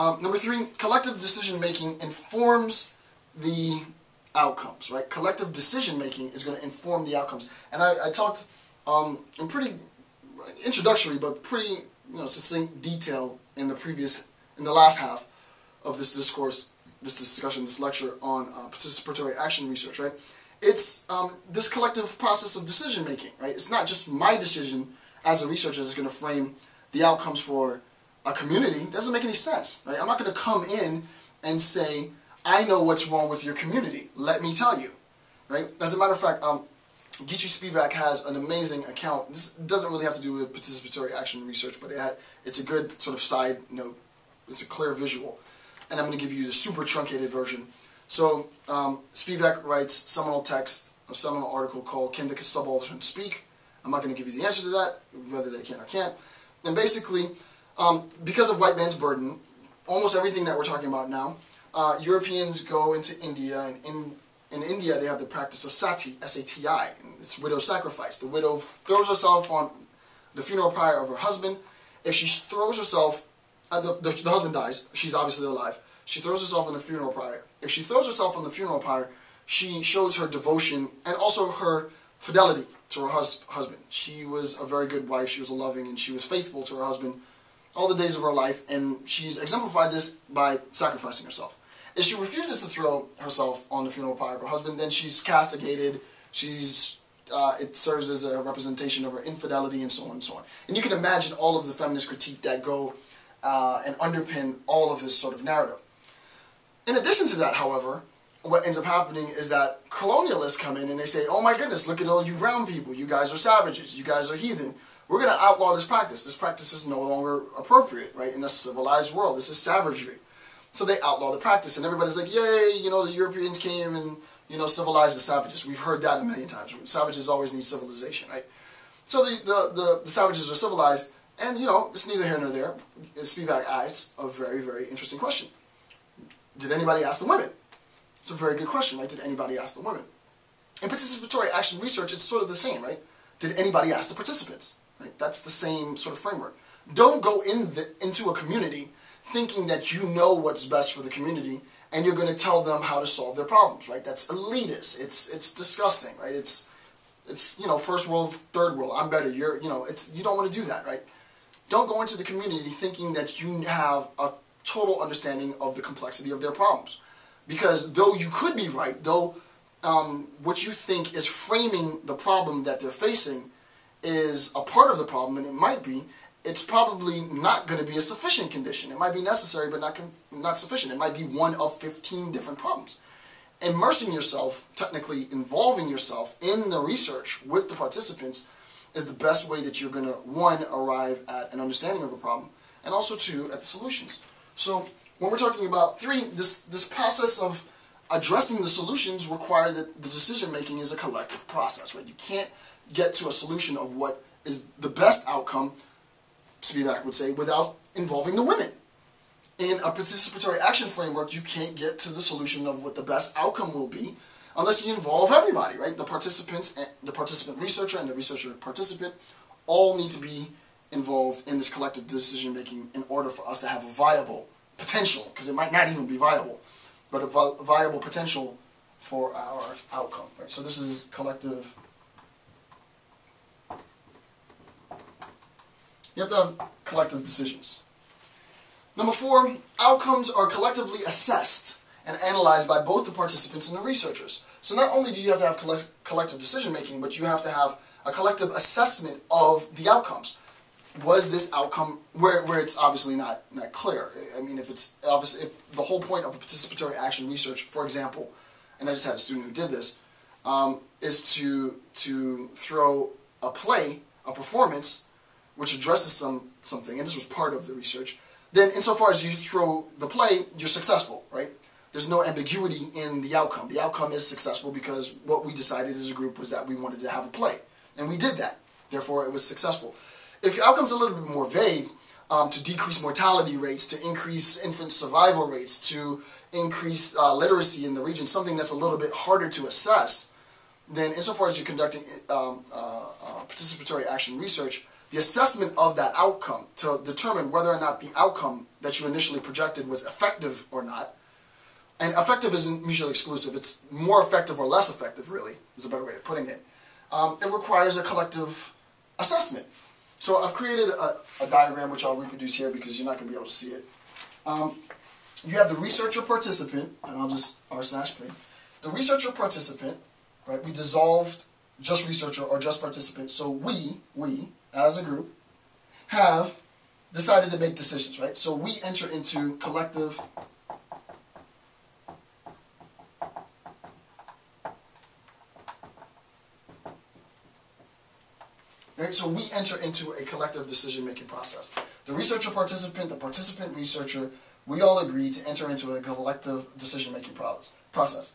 Um, number three, collective decision making informs the outcomes, right? Collective decision making is going to inform the outcomes. And I, I talked um, in pretty introductory, but pretty you know succinct detail in the previous, in the last half of this discourse, this discussion, this lecture on uh, participatory action research, right? It's um, this collective process of decision making, right? It's not just my decision as a researcher that's going to frame the outcomes for a community. Doesn't make any sense, right? I'm not going to come in and say, I know what's wrong with your community. Let me tell you, right? As a matter of fact, um, Gayatri Spivak has an amazing account. This doesn't really have to do with participatory action research, but it it's a good sort of side note. It's a clear visual. And I'm going to give you the super truncated version. So um, Spivak writes seminal text, a seminal article called Can the Subaltern Speak? I'm not going to give you the answer to that, whether they can or can't. And basically, um, because of white man's burden, almost everything that we're talking about now, uh, Europeans go into India, and in, in India they have the practice of sati, S-A-T-I, it's widow sacrifice. The widow throws herself on the funeral pyre of her husband. If she throws herself, uh, the, the, the husband dies, she's obviously alive. She throws herself on the funeral pyre. If she throws herself on the funeral pyre, she shows her devotion and also her fidelity to her hus husband. She was a very good wife, she was loving, and she was faithful to her husband all the days of her life, and she's exemplified this by sacrificing herself. If she refuses to throw herself on the funeral pyre of her husband, then she's castigated, she's, uh, it serves as a representation of her infidelity, and so on and so on. And you can imagine all of the feminist critique that go uh, and underpin all of this sort of narrative. In addition to that, however, what ends up happening is that colonialists come in and they say, oh my goodness, look at all you brown people, you guys are savages, you guys are heathen, we're going to outlaw this practice. This practice is no longer appropriate, right, in a civilized world. This is savagery. So they outlaw the practice, and everybody's like, yay, you know, the Europeans came and, you know, civilized the savages. We've heard that a million times. Savages always need civilization, right? So the, the, the, the savages are civilized, and, you know, it's neither here nor there. Spivak asks a very, very interesting question. Did anybody ask the women? It's a very good question, right? Did anybody ask the women? In participatory action research, it's sort of the same, right? Did anybody ask the participants? Right? That's the same sort of framework. Don't go in the, into a community thinking that you know what's best for the community and you're going to tell them how to solve their problems, right? That's elitist. It's it's disgusting, right? It's it's you know first world, third world. I'm better. You're you know it's you don't want to do that, right? Don't go into the community thinking that you have a total understanding of the complexity of their problems, because though you could be right, though um, what you think is framing the problem that they're facing is a part of the problem, and it might be, it's probably not going to be a sufficient condition. It might be necessary, but not, not sufficient. It might be one of 15 different problems. Immersing yourself, technically involving yourself in the research with the participants is the best way that you're going to, one, arrive at an understanding of a problem, and also, two, at the solutions. So when we're talking about three, this, this process of addressing the solutions require that the decision making is a collective process, right? You can't get to a solution of what is the best outcome, Spivak would say, without involving the women. In a participatory action framework, you can't get to the solution of what the best outcome will be unless you involve everybody, right? The participants, and the participant researcher and the researcher participant all need to be involved in this collective decision making in order for us to have a viable potential, because it might not even be viable, but a viable potential for our outcome. Right? So this is collective You have to have collective decisions. Number four, outcomes are collectively assessed and analyzed by both the participants and the researchers. So not only do you have to have collective decision making, but you have to have a collective assessment of the outcomes. Was this outcome where, where it's obviously not, not clear? I mean, if it's obviously if the whole point of a participatory action research, for example, and I just had a student who did this, um, is to to throw a play, a performance which addresses some something, and this was part of the research, then insofar as you throw the play, you're successful, right? There's no ambiguity in the outcome. The outcome is successful because what we decided as a group was that we wanted to have a play. And we did that. Therefore, it was successful. If your outcome's a little bit more vague, um, to decrease mortality rates, to increase infant survival rates, to increase uh, literacy in the region, something that's a little bit harder to assess, then insofar as you're conducting um, uh, uh, participatory action research, the assessment of that outcome to determine whether or not the outcome that you initially projected was effective or not. And effective isn't mutually exclusive. It's more effective or less effective, really, is a better way of putting it. Um, it requires a collective assessment. So I've created a, a, diagram which I'll reproduce here because you're not going to be able to see it. Um, you have the researcher participant, and I'll just r slash play. The researcher participant, right? We dissolved just researcher or just participant. So we, we, as a group, have decided to make decisions, right? So we enter into collective Right? So we enter into a collective decision-making process. The researcher participant, the participant researcher, we all agree to enter into a collective decision-making process.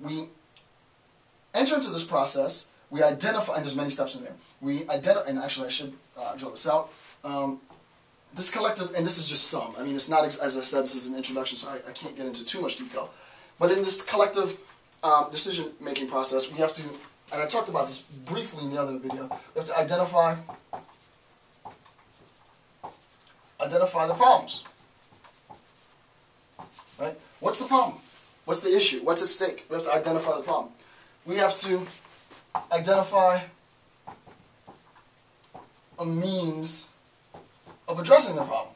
We enter into this process, we identify, and there's many steps in there. We identify, and actually I should uh, draw this out. Um, this collective, and this is just some, I mean it's not, as I said, this is an introduction, so I, I can't get into too much detail. But in this collective um, decision-making process, we have to and I talked about this briefly in the other video, we have to identify identify the problems. Right? What's the problem? What's the issue? What's at stake? We have to identify the problem. We have to identify a means of addressing the problem.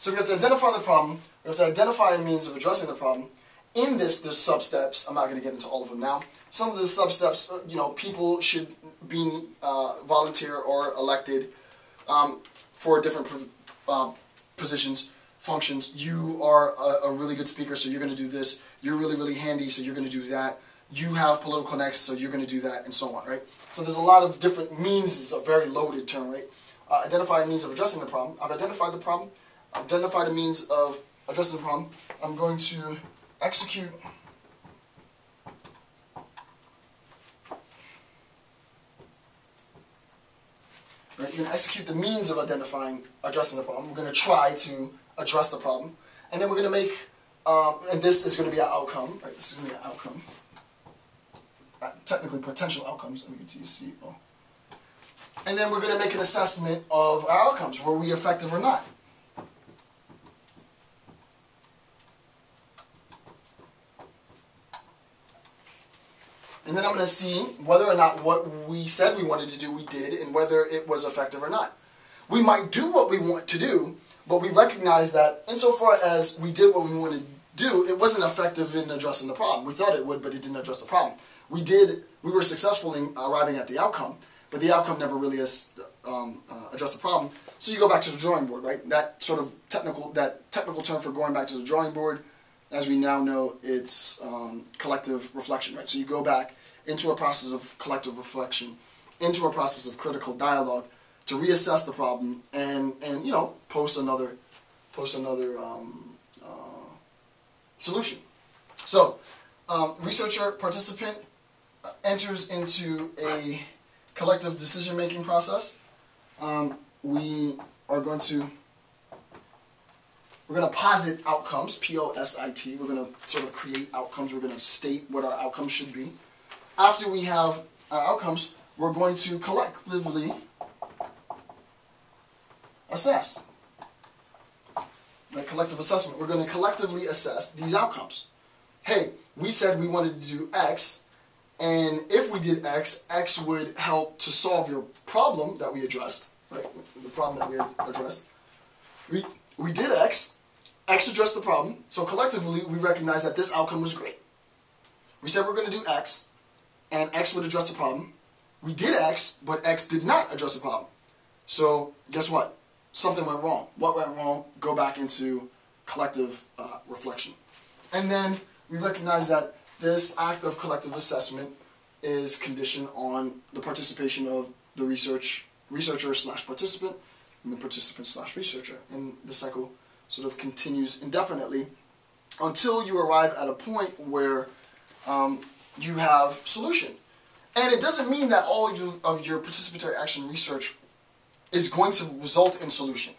So we have to identify the problem, we have to identify a means of addressing the problem. In this, there's sub-steps. I'm not going to get into all of them now. Some of the sub-steps, uh, you know, people should be uh, volunteer or elected um, for different uh, positions, functions. You are a, a really good speaker, so you're going to do this. You're really, really handy, so you're going to do that. You have political connects, so you're going to do that, and so on, right? So there's a lot of different means. It's a very loaded term, right? Uh, identify means of addressing the problem. I've identified the problem. I've identified a means of addressing the problem, I'm going to execute Right, you're going to execute the means of identifying, addressing the problem. We're going to try to address the problem. And then we're going to make, um, and this is going to be our outcome. Right, this is going to be our outcome. Uh, technically, potential outcomes. O-U-T-C-O. And then we're going to make an assessment of our outcomes. Were we effective or not? And then I'm going to see whether or not what we said we wanted to do, we did, and whether it was effective or not. We might do what we want to do, but we recognize that insofar as we did what we wanted to do, it wasn't effective in addressing the problem. We thought it would, but it didn't address the problem. We did, we were successful in arriving at the outcome, but the outcome never really has, um, uh, addressed the problem. So you go back to the drawing board, right? That sort of technical, that technical term for going back to the drawing board, as we now know, it's um, collective reflection, right? So you go back into a process of collective reflection, into a process of critical dialogue to reassess the problem and, and you know, post another, post another um, uh, solution. So, um, researcher participant enters into a collective decision-making process. Um, we are going to we're going to posit outcomes, P-O-S-I-T. We're going to sort of create outcomes. We're going to state what our outcomes should be after we have our outcomes, we're going to collectively assess. The collective assessment. We're going to collectively assess these outcomes. Hey, we said we wanted to do X, and if we did X, X would help to solve your problem that we addressed, right? The problem that we addressed. We, we did X, X addressed the problem, so collectively we recognize that this outcome was great. We said we're going to do X, and X would address the problem. We did X, but X did not address the problem. So guess what? Something went wrong. What went wrong? Go back into collective uh, reflection. And then we recognize that this act of collective assessment is conditioned on the participation of the research researcher slash participant and the participant slash researcher. And the cycle sort of continues indefinitely until you arrive at a point where um, you have solution. And it doesn't mean that all of your participatory action research is going to result in solution.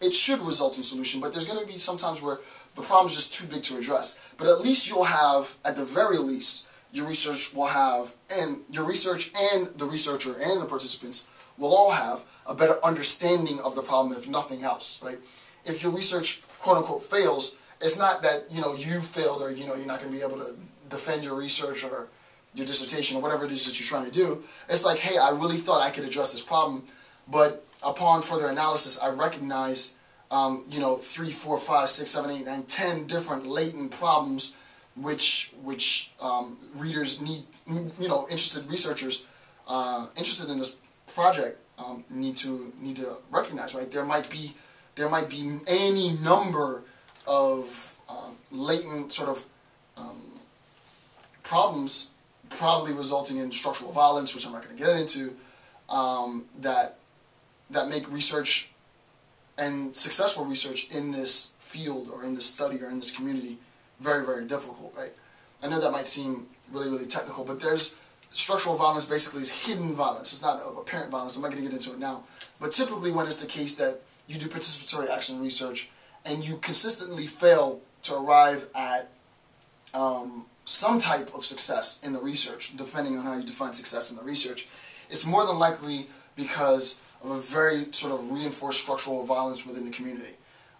It should result in solution, but there's going to be some times where the problem is just too big to address. But at least you'll have, at the very least, your research will have, and your research and the researcher and the participants will all have a better understanding of the problem, if nothing else, right? If your research, quote unquote, fails, it's not that, you know, you failed or, you know, you're not going to be able to defend your research or your dissertation or whatever it is that you're trying to do. It's like, hey, I really thought I could address this problem, but upon further analysis, I recognize, um, you know, three, four, five, six, seven, eight, nine, ten different latent problems which which um, readers need, you know, interested researchers uh, interested in this project um, need to need to recognize. Right, there might be there might be any number of uh, latent sort of problems, probably resulting in structural violence, which I'm not going to get into, um, that that make research and successful research in this field or in this study or in this community very, very difficult, right? I know that might seem really, really technical, but there's structural violence basically is hidden violence. It's not apparent violence. I'm not going to get into it now. But typically when it's the case that you do participatory action research and you consistently fail to arrive at um, some type of success in the research, depending on how you define success in the research, it's more than likely because of a very sort of reinforced structural violence within the community.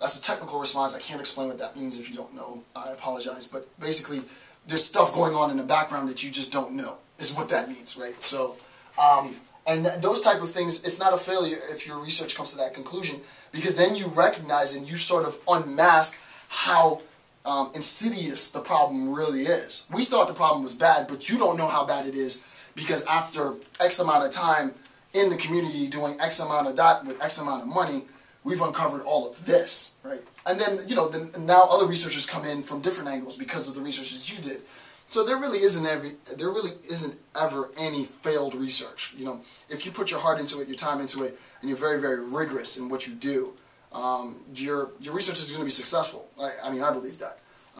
That's a technical response. I can't explain what that means if you don't know. I apologize. But basically, there's stuff going on in the background that you just don't know, is what that means, right? So, um, and th those type of things, it's not a failure if your research comes to that conclusion, because then you recognize and you sort of unmask how um, insidious the problem really is. We thought the problem was bad, but you don't know how bad it is because after X amount of time in the community doing X amount of that with X amount of money, we've uncovered all of this, right? And then, you know, then now other researchers come in from different angles because of the researches you did. So there really isn't every, there really isn't ever any failed research. You know, if you put your heart into it, your time into it, and you're very, very rigorous in what you do, um, your your research is going to be successful. I, I mean, I believe that.